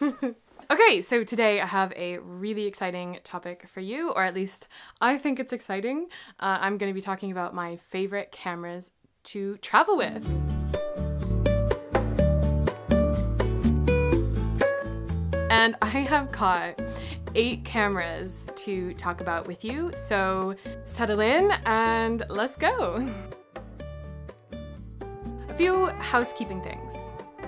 Okay, so today I have a really exciting topic for you, or at least I think it's exciting. Uh, I'm going to be talking about my favorite cameras to travel with. And I have caught eight cameras to talk about with you. So settle in and let's go. A few housekeeping things.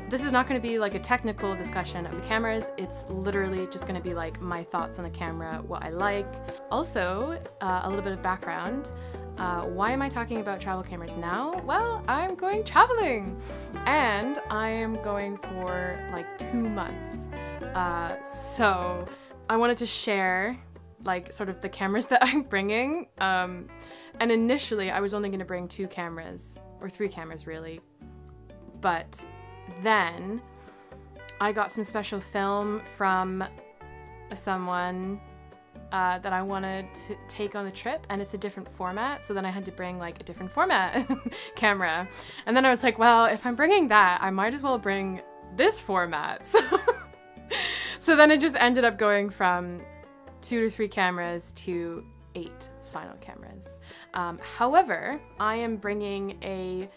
This is not going to be like a technical discussion of the cameras. It's literally just going to be like my thoughts on the camera, what I like. Also, uh, a little bit of background. Uh, why am I talking about travel cameras now? Well, I'm going traveling and I am going for like two months. Uh, so I wanted to share like sort of the cameras that I'm bringing. Um, and initially I was only going to bring two cameras or three cameras really. But then I got some special film from someone uh, that I wanted to take on the trip and it's a different format. So then I had to bring like a different format camera. And then I was like, well, if I'm bringing that, I might as well bring this format. So, so then it just ended up going from two to three cameras to eight final cameras. Um, however, I am bringing a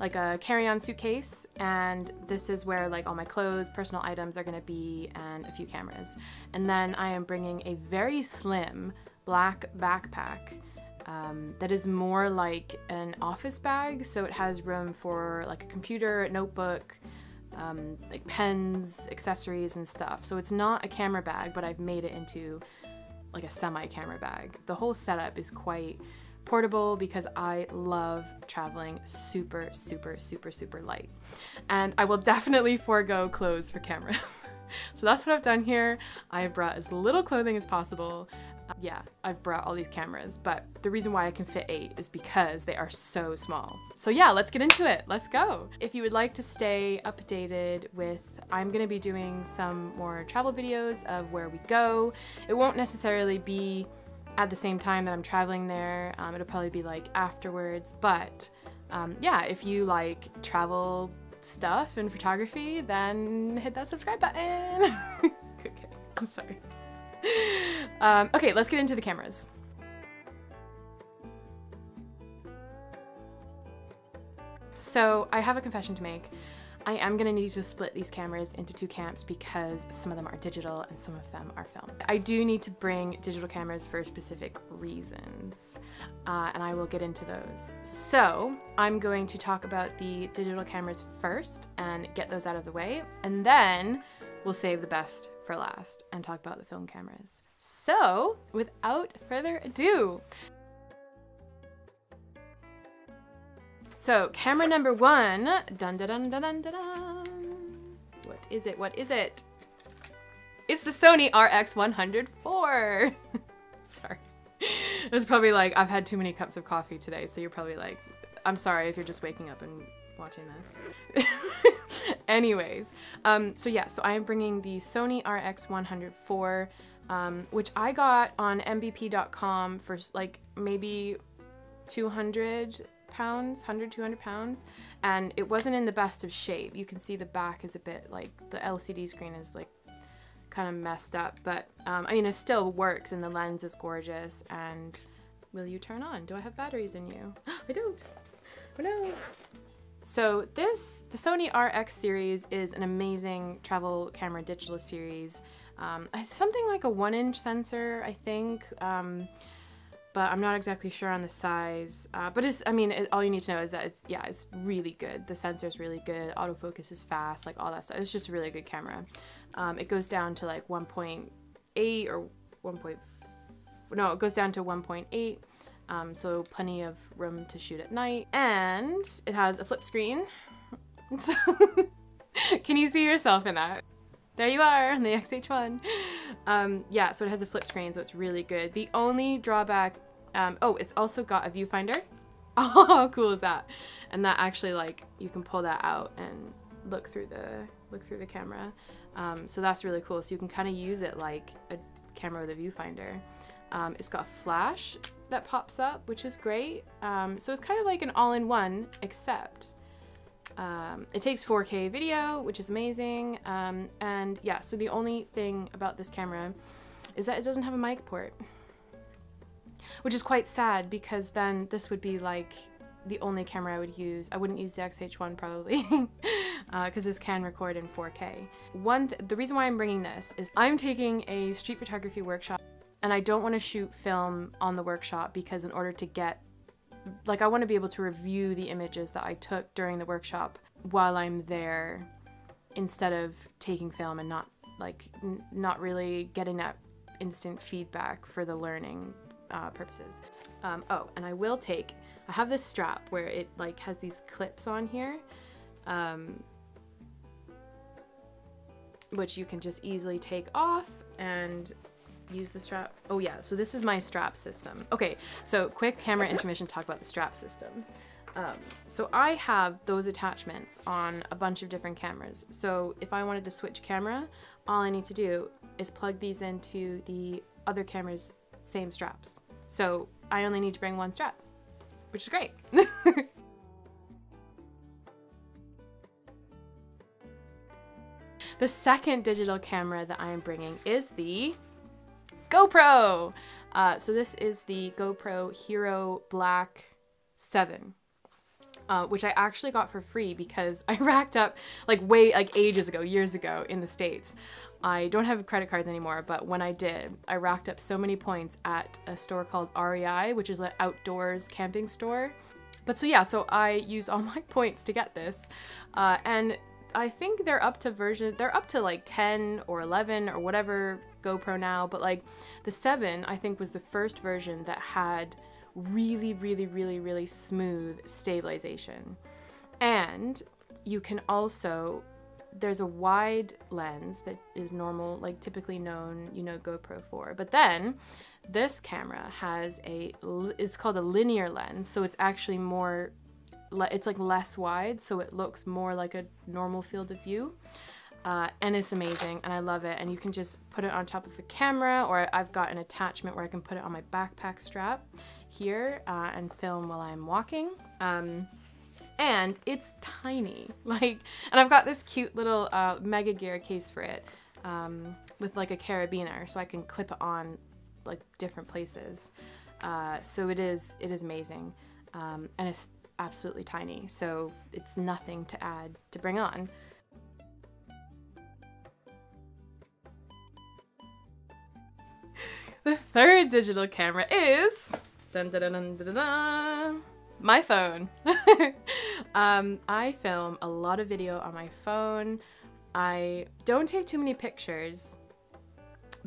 like a carry-on suitcase and this is where like all my clothes, personal items are gonna be and a few cameras. And then I am bringing a very slim black backpack um, that is more like an office bag. So it has room for like a computer, a notebook, um, like pens, accessories and stuff. So it's not a camera bag, but I've made it into like a semi-camera bag. The whole setup is quite portable because I love traveling super, super, super, super light. And I will definitely forego clothes for cameras. so that's what I've done here. I've brought as little clothing as possible. Uh, yeah, I've brought all these cameras, but the reason why I can fit eight is because they are so small. So yeah, let's get into it. Let's go. If you would like to stay updated with I'm gonna be doing some more travel videos of where we go. It won't necessarily be at the same time that I'm traveling there. Um, it'll probably be like afterwards. But um, yeah, if you like travel stuff and photography, then hit that subscribe button. okay, I'm sorry. Um, okay, let's get into the cameras. So I have a confession to make. I am gonna need to split these cameras into two camps because some of them are digital and some of them are film. I do need to bring digital cameras for specific reasons uh, and I will get into those. So I'm going to talk about the digital cameras first and get those out of the way and then we'll save the best for last and talk about the film cameras. So without further ado, So camera number one, dun dun dun dun dun dun. dun. What is it? What is it? It's the Sony RX104. Sorry. It was probably like, I've had too many cups of coffee today, so you're probably like, I'm sorry if you're just waking up and watching this. Anyways, um, so yeah, so I am bringing the Sony RX104, um, which I got on mpb.com for like maybe 200 pounds, 100, 200 pounds, and it wasn't in the best of shape. You can see the back is a bit like the LCD screen is like kind of messed up, but um, I mean, it still works and the lens is gorgeous. And will you turn on? Do I have batteries in you? I don't. Oh no. So this, the Sony RX series is an amazing travel camera digital series. Um, something like a one inch sensor, I think. Um, but I'm not exactly sure on the size. Uh, but it's, I mean, it, all you need to know is that it's, yeah, it's really good. The sensor is really good. Autofocus is fast, like all that stuff. It's just a really good camera. Um, it goes down to like 1.8 or 1. no, it goes down to 1.8. Um, so plenty of room to shoot at night. And it has a flip screen. So can you see yourself in that? There you are on the XH1. Um, yeah, so it has a flip screen, so it's really good. The only drawback, um, oh, it's also got a viewfinder. Oh, how cool is that? And that actually, like, you can pull that out and look through the look through the camera. Um, so that's really cool. So you can kind of use it like a camera with a viewfinder. Um, it's got a flash that pops up, which is great. Um, so it's kind of like an all-in-one, except Um, it takes 4K video, which is amazing. Um, and yeah, so the only thing about this camera is that it doesn't have a mic port, which is quite sad because then this would be like the only camera I would use. I wouldn't use the X-H1 probably because uh, this can record in 4K. One, th the reason why I'm bringing this is I'm taking a street photography workshop and I don't want to shoot film on the workshop because in order to get like I want to be able to review the images that I took during the workshop while I'm there instead of taking film and not like not really getting that instant feedback for the learning uh, purposes. Um, oh, and I will take, I have this strap where it like has these clips on here, um, which you can just easily take off and use the strap. Oh yeah, so this is my strap system. Okay, so quick camera intermission talk about the strap system. Um, so I have those attachments on a bunch of different cameras. So if I wanted to switch camera, all I need to do is plug these into the other camera's same straps. So I only need to bring one strap, which is great. the second digital camera that I am bringing is the GoPro. Uh, so this is the GoPro Hero Black 7. Uh, which I actually got for free because I racked up like way like ages ago, years ago in the States. I don't have credit cards anymore, but when I did, I racked up so many points at a store called REI, which is an outdoors camping store. But so yeah, so I used all my points to get this. Uh, and I think they're up to version, they're up to like 10 or 11 or whatever GoPro now, but like the 7 I think was the first version that had really, really, really, really smooth stabilization. And you can also, there's a wide lens that is normal, like typically known, you know, GoPro for. But then this camera has a, it's called a linear lens. So it's actually more, it's like less wide. So it looks more like a normal field of view. Uh, and it's amazing and I love it and you can just put it on top of a camera or I've got an attachment where I can put it on my backpack strap here uh, and film while I'm walking. Um, and it's tiny, like, and I've got this cute little uh, Mega Gear case for it um, with like a carabiner so I can clip it on like different places. Uh, so it is, it is amazing. Um, and it's absolutely tiny, so it's nothing to add to bring on. The third digital camera is Dun, dun, dun, My phone. um, I film a lot of video on my phone. I don't take too many pictures,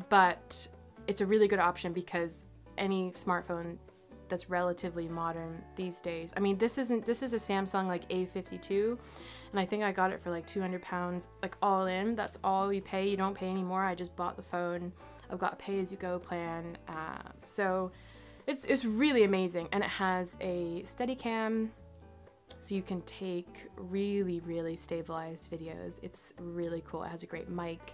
but it's a really good option because any smartphone that's relatively modern these days. I mean, this isn't this is a Samsung like A52 and I think I got it for like 200 pounds like all in. That's all you pay. You don't pay anymore. I just bought the phone. I've got a pay as you go plan. Uh, so it's, it's really amazing and it has a Steadicam so you can take really, really stabilized videos. It's really cool. It has a great mic.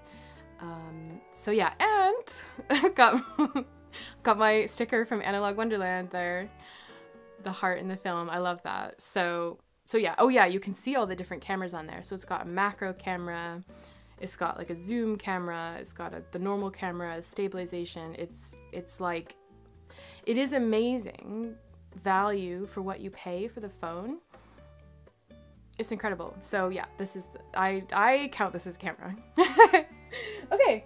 Um, so yeah, and I've got, got my sticker from Analog Wonderland there. The heart in the film. I love that. So, so yeah. Oh yeah, you can see all the different cameras on there. So it's got a macro camera. It's got like a zoom camera. It's got a, the normal camera, stabilization. It's, it's like it is amazing value for what you pay for the phone. It's incredible. So yeah, this is, I, I count this as camera. okay.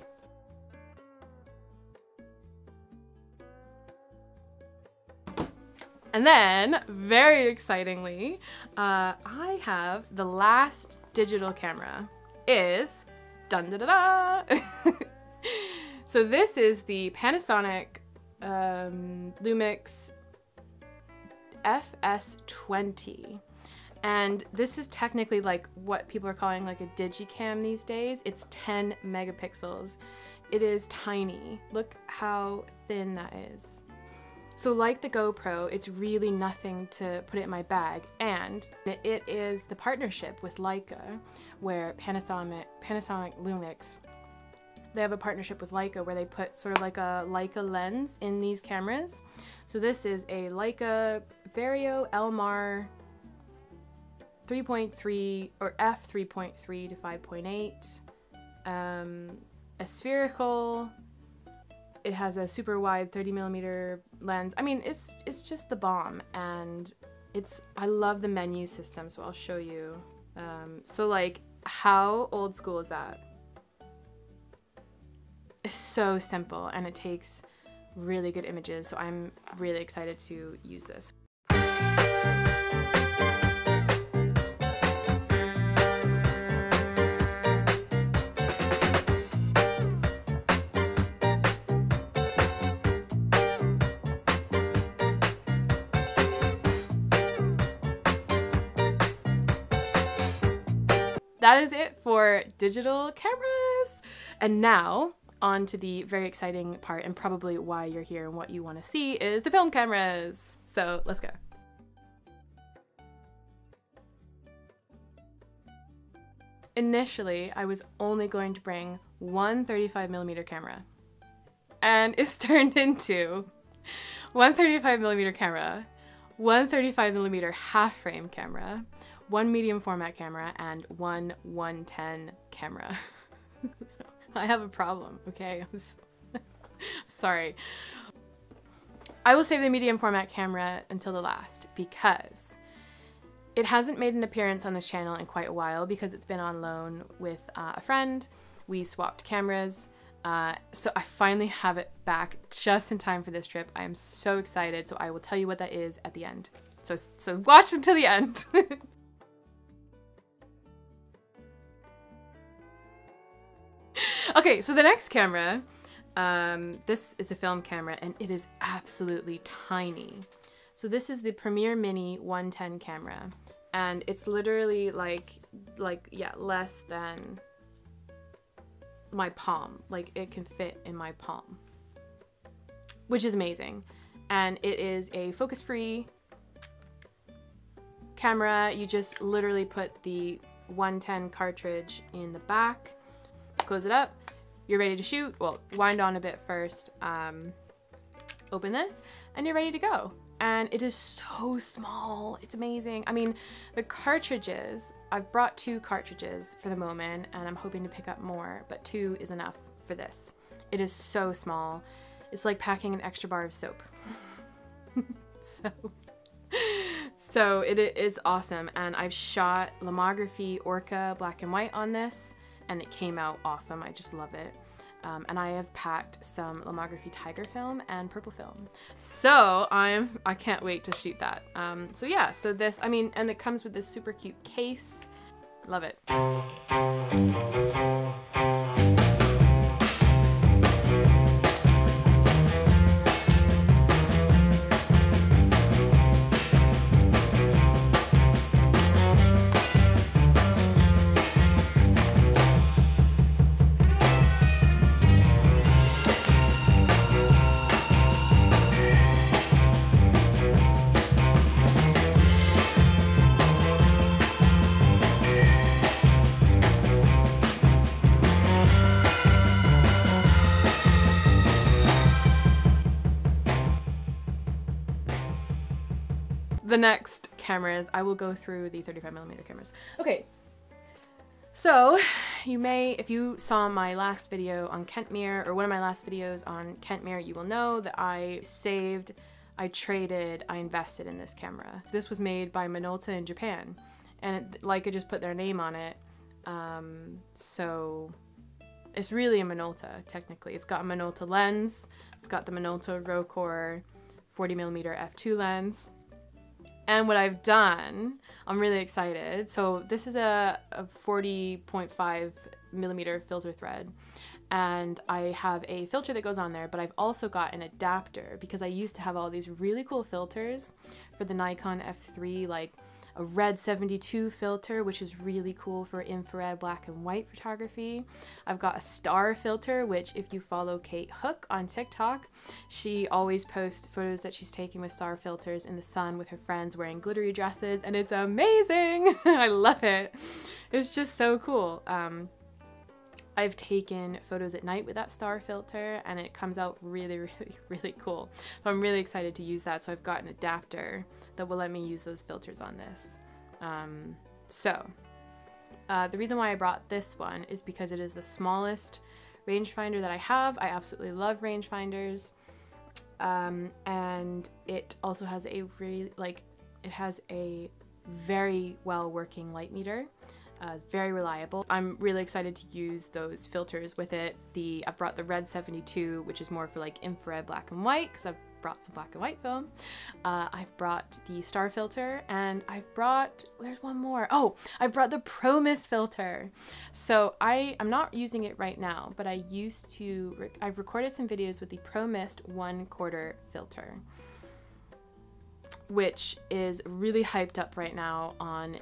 And then, very excitingly, uh, I have the last digital camera is dun da da da. so this is the Panasonic um, Lumix FS20. And this is technically like what people are calling like a digicam these days. It's 10 megapixels. It is tiny. Look how thin that is. So like the GoPro, it's really nothing to put it in my bag. And it is the partnership with Leica where Panasonic, Panasonic Lumix they have a partnership with Leica where they put sort of like a Leica lens in these cameras. So this is a Leica Vario Elmar 3.3 or f 3.3 to 5.8 um, aspherical. It has a super wide 30 millimeter lens. I mean it's it's just the bomb and it's i love the menu system so i'll show you. Um, so like how old school is that so simple and it takes really good images so i'm really excited to use this that is it for digital cameras. And now on to the very exciting part and probably why you're here and what you want to see is the film cameras. So let's go. Initially, I was only going to bring one 35 millimeter camera and it's turned into one 35 millimeter camera, one 35 millimeter half frame camera, one medium format camera, and one 110 camera. so I have a problem, okay? Sorry. I will save the medium format camera until the last because it hasn't made an appearance on this channel in quite a while because it's been on loan with uh, a friend. We swapped cameras. Uh, so I finally have it back just in time for this trip. I am so excited. So I will tell you what that is at the end. So, so watch until the end. okay, so the next camera, um, this is a film camera and it is absolutely tiny. So this is the Premier Mini 110 camera and it's literally like, like, yeah, less than my palm. Like it can fit in my palm, which is amazing. And it is a focus free camera. You just literally put the 110 cartridge in the back close it up, you're ready to shoot. Well, wind on a bit first, um, open this, and you're ready to go. And it is so small, it's amazing. I mean, the cartridges, I've brought two cartridges for the moment, and I'm hoping to pick up more, but two is enough for this. It is so small. It's like packing an extra bar of soap. so, so it is awesome. And I've shot Lomography Orca black and white on this and it came out awesome. I just love it. Um, and I have packed some Lomography Tiger film and purple film. So I'm, I can't wait to shoot that. Um, so yeah, so this, I mean, and it comes with this super cute case. Love it. The next cameras, I will go through the 35 millimeter cameras. Okay, so you may, if you saw my last video on Kentmere or one of my last videos on Kentmere, you will know that I saved, I traded, I invested in this camera. This was made by Minolta in Japan and it, like I just put their name on it. Um, so it's really a Minolta technically. It's got a Minolta lens. It's got the Minolta Rokkor 40 millimeter f2 lens. And what I've done, I'm really excited. So this is a, a 40.5 millimeter filter thread and I have a filter that goes on there, but I've also got an adapter because I used to have all these really cool filters for the Nikon F3, like a red 72 filter, which is really cool for infrared black and white photography. I've got a star filter, which if you follow Kate Hook on TikTok, she always posts photos that she's taking with star filters in the sun with her friends wearing glittery dresses, and it's amazing. I love it. It's just so cool. Um, I've taken photos at night with that star filter and it comes out really, really, really cool. So I'm really excited to use that. So I've got an adapter that will let me use those filters on this. Um, So, uh, the reason why I brought this one is because it is the smallest rangefinder that I have. I absolutely love rangefinders. Um, and it also has a really, like, it has a very well working light meter. Uh, it's very reliable. I'm really excited to use those filters with it. The I've brought the Red 72, which is more for like infrared black and white, because I've brought some black and white film. Uh, I've brought the star filter and I've brought, there's one more. Oh, I've brought the Pro Mist filter. So I, I'm not using it right now, but I used to, I've recorded some videos with the Pro Mist one quarter filter, which is really hyped up right now on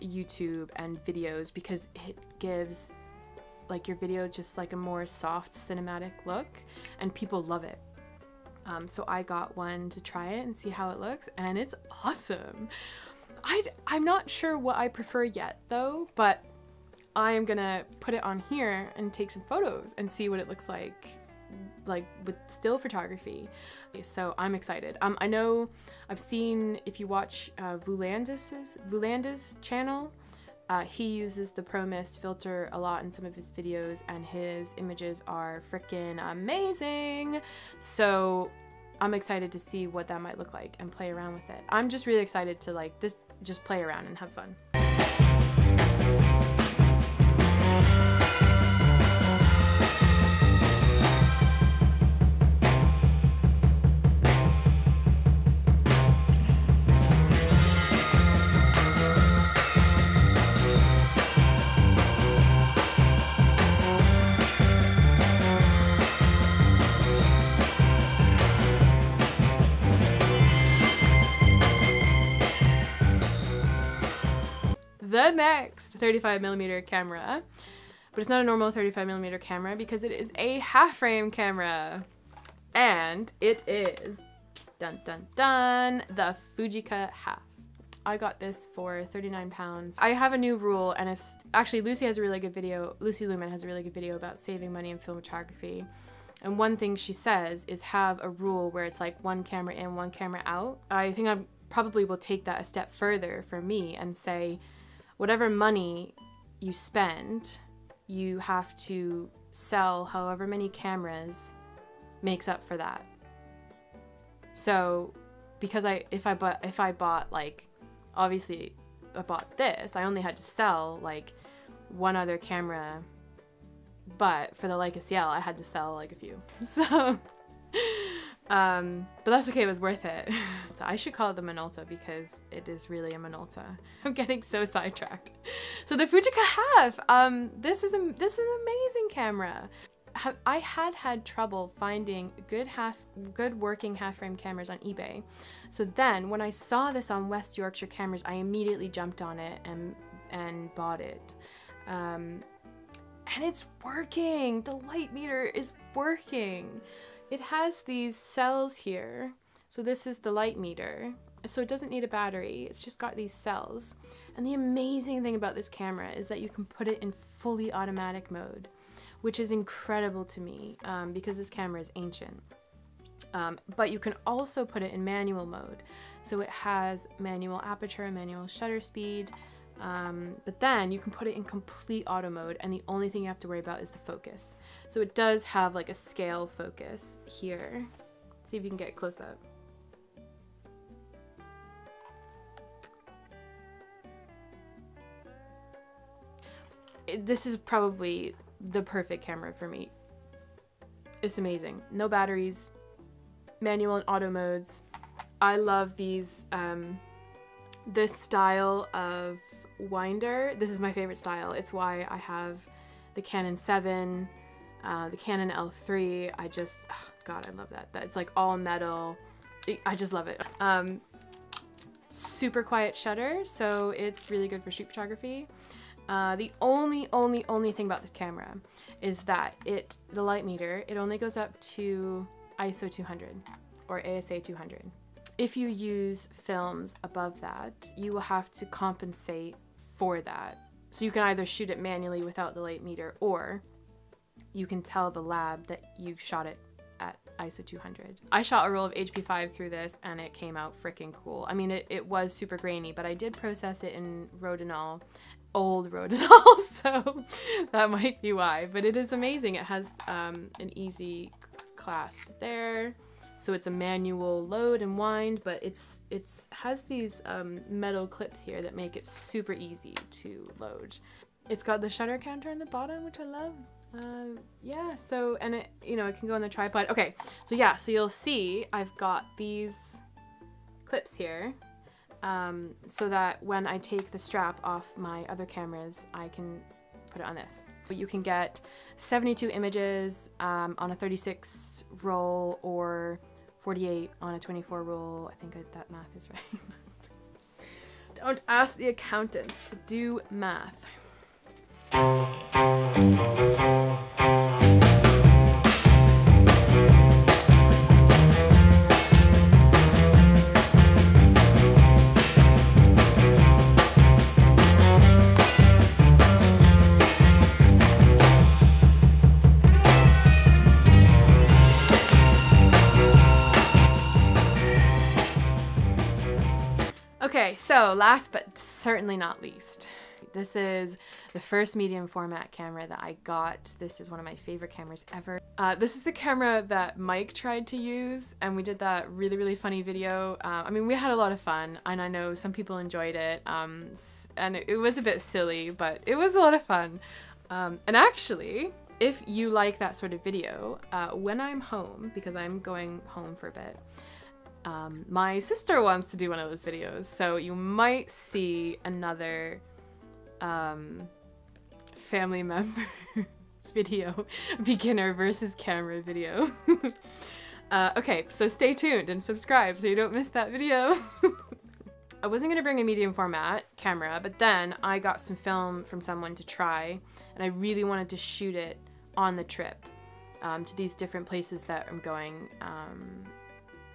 YouTube and videos because it gives like your video just like a more soft cinematic look and people love it. Um, so I got one to try it and see how it looks, and it's awesome. i I'm not sure what I prefer yet though, but I am gonna put it on here and take some photos and see what it looks like like with still photography. So I'm excited. Um, I know I've seen if you watch uh, Vuhlandes's Vuhlandes's channel, uh, he uses the Pro Mist filter a lot in some of his videos and his images are freaking amazing. So I'm excited to see what that might look like and play around with it. I'm just really excited to like this just play around and have fun. Next 35 millimeter camera. But it's not a normal 35 millimeter camera because it is a half frame camera. And it is, dun dun dun, the Fujica half. I got this for 39 pounds. I have a new rule and it's actually Lucy has a really good video, Lucy Lumen has a really good video about saving money in film photography. And one thing she says is have a rule where it's like one camera in, one camera out. I think I probably will take that a step further for me and say whatever money you spend, you have to sell however many cameras makes up for that. So because I if I bought if I bought like obviously I bought this, I only had to sell like one other camera but for the Leica CL I had to sell like a few. So um, but that's okay, it was worth it. so I should call it the Minolta because it is really a Minolta. I'm getting so sidetracked. So the Fujica half, um, this is a, this is an amazing camera. I had had trouble finding good half, good working half frame cameras on eBay. So then when I saw this on West Yorkshire Cameras, I immediately jumped on it and, and bought it. Um, and it's working. The light meter is working. It has these cells here. So this is the light meter. So it doesn't need a battery. It's just got these cells. And the amazing thing about this camera is that you can put it in fully automatic mode, which is incredible to me um, because this camera is ancient. Um, but you can also put it in manual mode. So it has manual aperture, manual shutter speed, um, but then you can put it in complete auto mode and the only thing you have to worry about is the focus. So it does have like a scale focus here. see if you can get close up. It, this is probably the perfect camera for me. It's amazing. No batteries, manual and auto modes. I love these, um, this style of winder. This is my favorite style. It's why I have the Canon 7, uh, the Canon L3. I just, oh God, I love that. that. It's like all metal. I just love it. Um, super quiet shutter, so it's really good for street photography. Uh, the only, only, only thing about this camera is that it, the light meter, it only goes up to ISO 200 or ASA 200. If you use films above that, you will have to compensate for that. So you can either shoot it manually without the light meter or you can tell the lab that you shot it at ISO 200. I shot a roll of HP5 through this and it came out freaking cool. I mean, it, it was super grainy, but I did process it in Rodinal, old Rodinal, so that might be why. But it is amazing. It has um, an easy clasp there. So it's a manual load and wind, but it's it's has these um, metal clips here that make it super easy to load. It's got the shutter counter on the bottom, which I love. Uh, yeah, so, and it, you know, it can go on the tripod. Okay, so yeah, so you'll see I've got these clips here um, so that when I take the strap off my other cameras, I can put it on this. But you can get 72 images um, on a 36 roll or 48 on a 24 roll. I think that math is right. Don't ask the accountants to do math. So last but certainly not least, this is the first medium format camera that I got. This is one of my favorite cameras ever. Uh, this is the camera that Mike tried to use and we did that really, really funny video. Uh, I mean, we had a lot of fun and I know some people enjoyed it um, and it, was a bit silly, but it was a lot of fun. Um, and actually, if you like that sort of video, uh, when I'm home, because I'm going home for a bit, um, my sister wants to do one of those videos, so you might see another um, family member video, beginner versus camera video. uh, okay, so stay tuned and subscribe so you don't miss that video. I wasn't gonna bring a medium format camera, but then I got some film from someone to try, and I really wanted to shoot it on the trip um, to these different places that I'm going.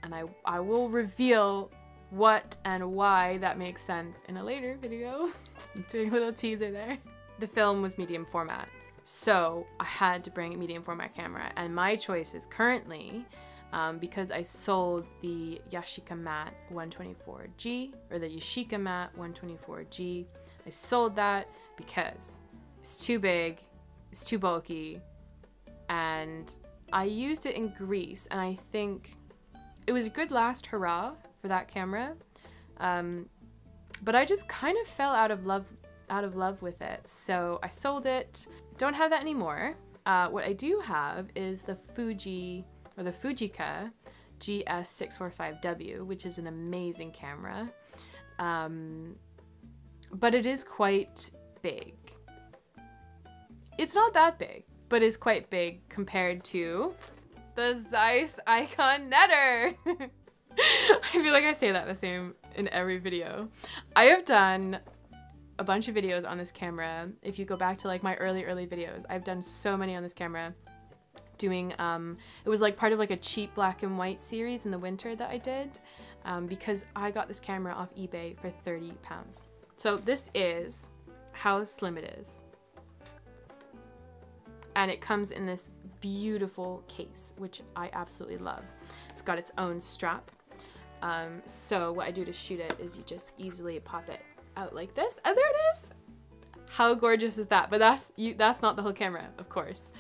And I, I will reveal what and why that makes sense in a later video. Doing a little teaser there. The film was medium format, so I had to bring a medium format camera, and my choice is currently, um, because I sold the Yashica Mat 124G, or the Yashica Mat 124G, I sold that because it's too big, it's too bulky, and I used it in Greece, and I think it was a good last hurrah for that camera. Um, but I just kind of fell out of love out of love with it. So I sold it. Don't have that anymore. Uh, what I do have is the Fuji or the Fujica GS645W, which is an amazing camera. Um, but it is quite big. It's not that big, but is quite big compared to the Zeiss Ikon Netter. I feel like I say that the same in every video. I have done a bunch of videos on this camera. If you go back to like my early, early videos, I've done so many on this camera doing, um, it was like part of like a cheap black and white series in the winter that I did um, because I got this camera off eBay for 30 pounds. So this is how slim it is. And it comes in this beautiful case, which I absolutely love. It's got its own strap. Um, so what I do to shoot it is you just easily pop it out like this. And there it is! How gorgeous is that? But that's you. That's not the whole camera, of course.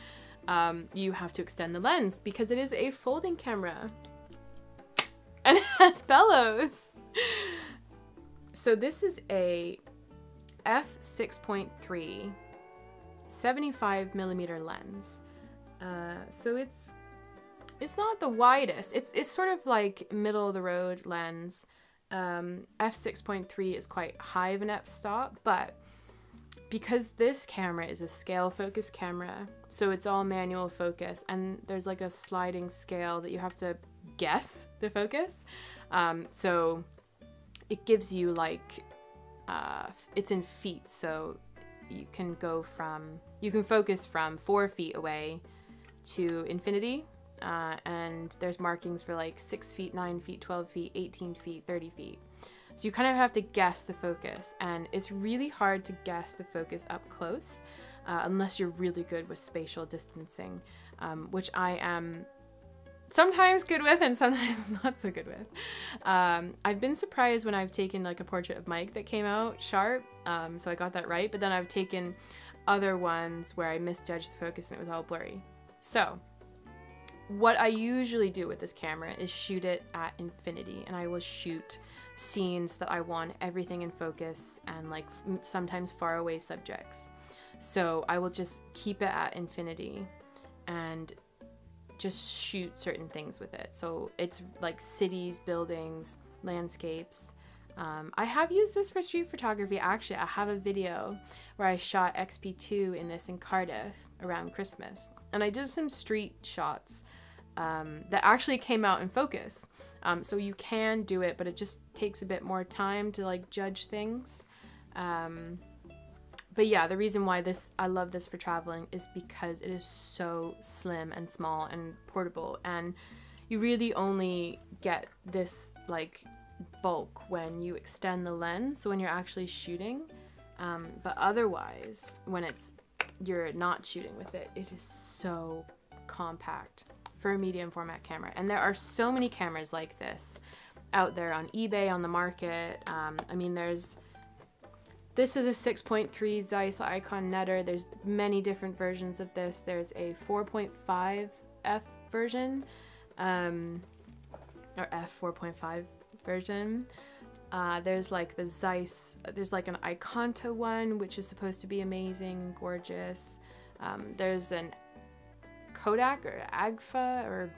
Um, you have to extend the lens because it is a folding camera. And it has bellows. So this is a f6.3 75 millimeter lens. Uh, so it's it's not the widest. It's it's sort of like middle of the road lens. Um, f6.3 is quite high of an f-stop, but because this camera is a scale focus camera, so it's all manual focus, and there's like a sliding scale that you have to guess the focus. Um, so it gives you like uh, it's in feet, so you can go from you can focus from four feet away to infinity. Uh, and there's markings for like 6 feet, 9 feet, 12 feet, 18 feet, 30 feet. So you kind of have to guess the focus, and it's really hard to guess the focus up close uh, unless you're really good with spatial distancing, um, which I am sometimes good with and sometimes not so good with. Um, I've been surprised when I've taken like a portrait of Mike that came out sharp, um, so I got that right, but then I've taken other ones where I misjudged the focus and it was all blurry. So, what I usually do with this camera is shoot it at infinity and I will shoot scenes that I want everything in focus and like sometimes far away subjects. So I will just keep it at infinity and just shoot certain things with it. So it's like cities, buildings, landscapes. Um, I have used this for street photography. Actually, I have a video where I shot XP2 in this in Cardiff around Christmas. And I did some street shots um, that actually came out in focus. Um, so you can do it, but it just takes a bit more time to like judge things. Um, but yeah, the reason why this I love this for traveling is because it is so slim and small and portable and you really only get this like bulk when you extend the lens so when you're actually shooting um, but otherwise when it's you're not shooting with it it is so compact for a medium format camera and there are so many cameras like this out there on ebay on the market um, i mean there's this is a 6.3 Zeiss Ikon Netter. There's many different versions of this. There's a 4.5 F version, um, or F 4.5 version. Uh, there's like the Zeiss, there's like an Ikonta one, which is supposed to be amazing and gorgeous. Um, there's an Kodak or Agfa or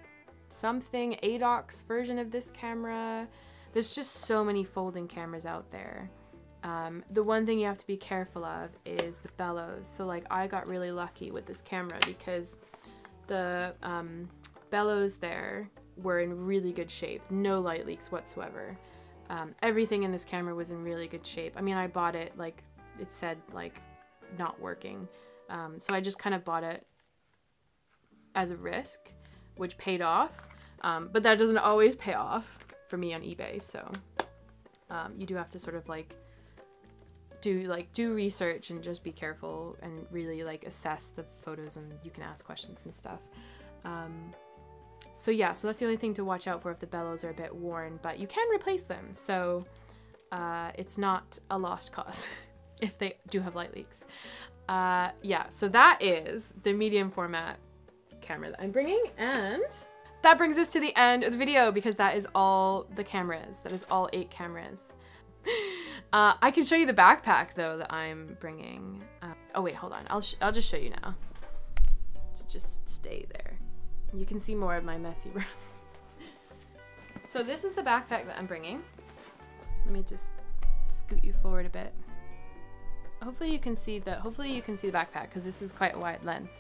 something, ADOX version of this camera. There's just so many folding cameras out there. Um, the one thing you have to be careful of is the bellows. So like I got really lucky with this camera because the um, bellows there were in really good shape. No light leaks whatsoever. Um, everything in this camera was in really good shape. I mean, I bought it like it said like not working. Um, so I just kind of bought it as a risk, which paid off. Um, but that doesn't always pay off for me on eBay. So um, you do have to sort of like do like do research and just be careful and really like assess the photos and you can ask questions and stuff. So yeah, so that's the only thing to watch out for if the bellows are a bit worn, but you can replace them. So uh, it's not a lost cause if they do have light leaks. Uh, yeah, so that is the medium format camera that I'm bringing and that brings us to the end of the video because that is all the cameras. That is all eight cameras. Uh, I can show you the backpack though that I'm bringing. Uh, oh wait, hold on. I'll, I'll just show you now. To just stay there. You can see more of my messy room. so this is the backpack that I'm bringing. Let me just scoot you forward a bit. Hopefully you can see the, hopefully you can see the backpack because this is quite a wide lens.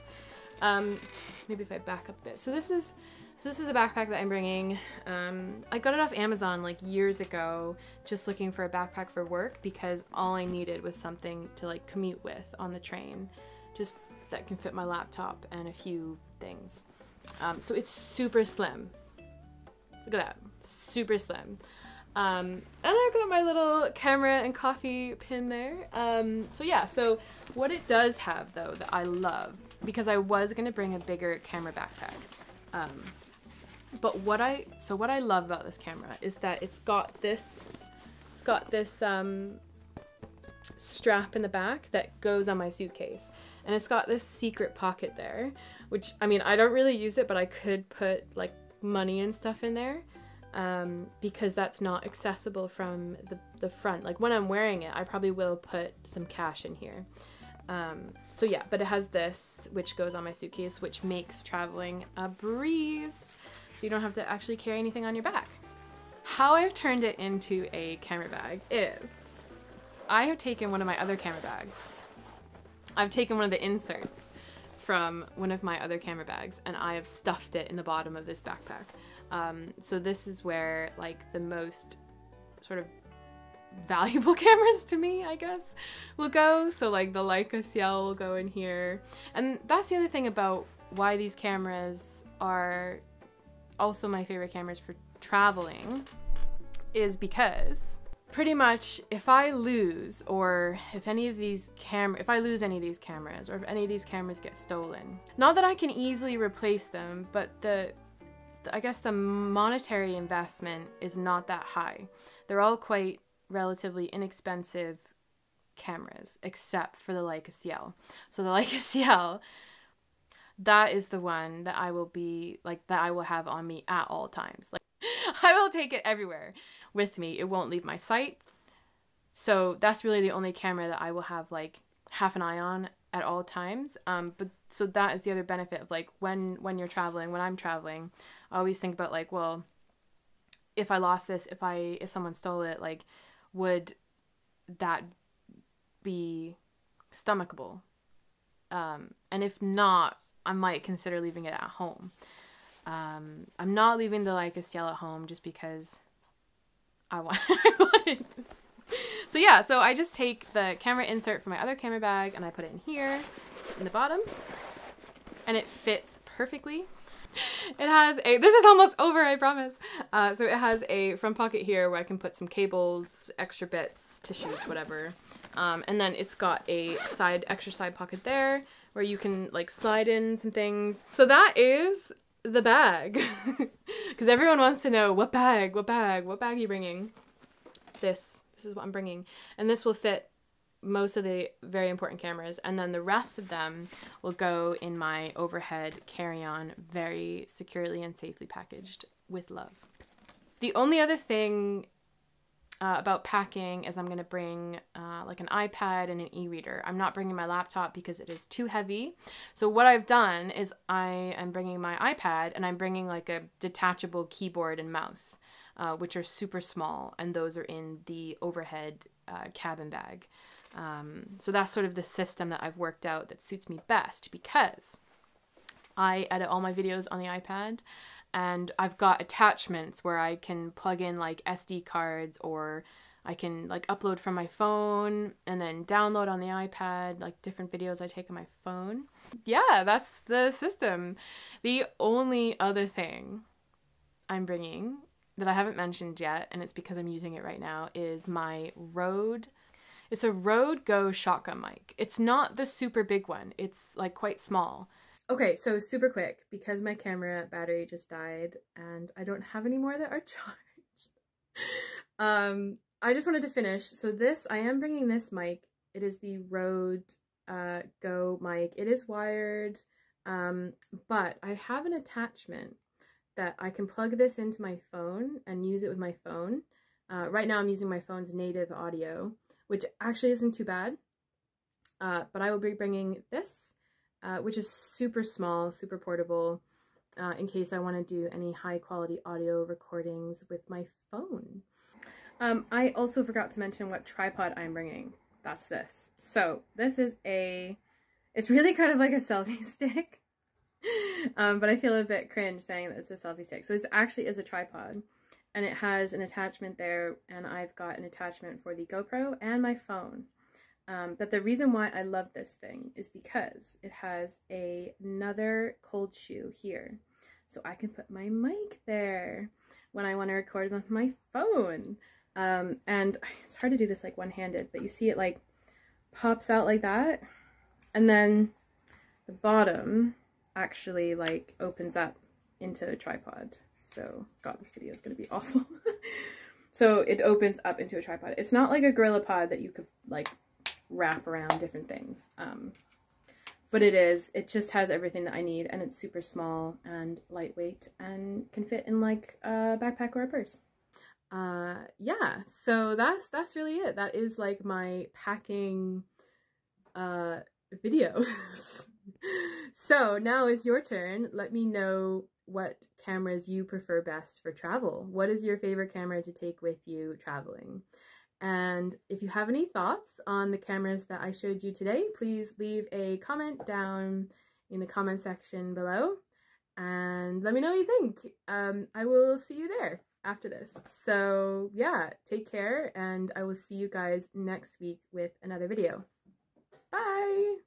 Um, maybe if I back up a bit. So this is so this is the backpack that I'm bringing. Um, I got it off Amazon like years ago, just looking for a backpack for work because all I needed was something to like commute with on the train, just that can fit my laptop and a few things. Um, so it's super slim. Look at that, super slim. Um, and I've got my little camera and coffee pin there. Um, so yeah, so what it does have though that I love, because I was gonna bring a bigger camera backpack. Um, but what I so what I love about this camera is that it's got this it's got this um, strap in the back that goes on my suitcase and it's got this secret pocket there which I mean I don't really use it but I could put like money and stuff in there um, because that's not accessible from the, the front like when I'm wearing it I probably will put some cash in here um, so yeah but it has this which goes on my suitcase which makes traveling a breeze so you don't have to actually carry anything on your back. How I've turned it into a camera bag is I have taken one of my other camera bags. I've taken one of the inserts from one of my other camera bags and I have stuffed it in the bottom of this backpack. Um, so this is where like the most sort of valuable cameras to me, I guess, will go. So like the Leica CL will go in here. And that's the other thing about why these cameras are also my favorite cameras for traveling is because pretty much if I lose or if any of these camera if I lose any of these cameras or if any of these cameras get stolen not that I can easily replace them but the I guess the monetary investment is not that high. They're all quite relatively inexpensive cameras, except for the Leica CL. So the Leica CL, that is the one that I will be like that I will have on me at all times. Like I will take it everywhere with me. It won't leave my sight. So that's really the only camera that I will have like half an eye on at all times. Um, but so that is the other benefit of like when when you're traveling, when I'm traveling, I always think about like, well, if I lost this, if I if someone stole it, like would that be stomachable? Um, and if not, I might consider leaving it at home. Um, I'm not leaving the Leica CL at home just because I want, I want. So yeah, so I just take the camera insert from my other camera bag and I put it in here in the bottom and it fits perfectly. It has a, this is almost over, I promise. Uh, so it has a front pocket here where I can put some cables, extra bits, tissues, whatever. Um, and then it's got a side, extra side pocket there where you can like slide in some things. So that is the bag. Because everyone wants to know what bag, what bag, what bag are you bringing? This, this is what I'm bringing. And this will fit most of the very important cameras and then the rest of them will go in my overhead carry-on very securely and safely packaged with love. The only other thing uh, about packing is I'm going to bring uh, like an iPad and an e-reader. I'm not bringing my laptop because it is too heavy. So what I've done is I am bringing my iPad and I'm bringing like a detachable keyboard and mouse, uh, which are super small, and those are in the overhead uh, cabin bag. Um, so that's sort of the system that I've worked out that suits me best because I edit all my videos on the iPad and I've got attachments where I can plug in like SD cards or I can like upload from my phone and then download on the iPad like different videos I take on my phone. Yeah, that's the system. The only other thing I'm bringing that I haven't mentioned yet, and it's because I'm using it right now, is my Rode. It's a Rode Go shotgun mic. It's not the super big one, it's like quite small. Okay, so super quick, because my camera battery just died and I don't have any more that are charged. um, I just wanted to finish. So this, I am bringing this mic. It is the Rode uh, Go mic. It is wired, um, but I have an attachment that I can plug this into my phone and use it with my phone. Uh, right now I'm using my phone's native audio, which actually isn't too bad. Uh, but I will be bringing this uh, which is super small, super portable, uh, in case I want to do any high quality audio recordings with my phone. Um, I also forgot to mention what tripod I'm bringing. That's this. So this is a, it's really kind of like a selfie stick, um, but I feel a bit cringe saying that it's a selfie stick. So this actually is a tripod and it has an attachment there and I've got an attachment for the GoPro and my phone. Um, but the reason why I love this thing is because it has a, another cold shoe here. So I can put my mic there when I want to record with my phone. Um, and it's hard to do this like one-handed, but you see it like pops out like that. And then the bottom actually like opens up into a tripod. So, God, this video is going to be awful. so it opens up into a tripod. It's not like a GorillaPod that you could like wrap around different things. Um, but it is, it just has everything that I need and it's super small and lightweight and can fit in like a backpack or a purse. Uh, yeah, so that's, that's really it. That is like my packing, uh, video. so now it's your turn. Let me know what cameras you prefer best for travel. What is your favorite camera to take with you traveling? And if you have any thoughts on the cameras that I showed you today, please leave a comment down in the comment section below and let me know what you think. Um, I will see you there after this. So yeah, take care and I will see you guys next week with another video. Bye!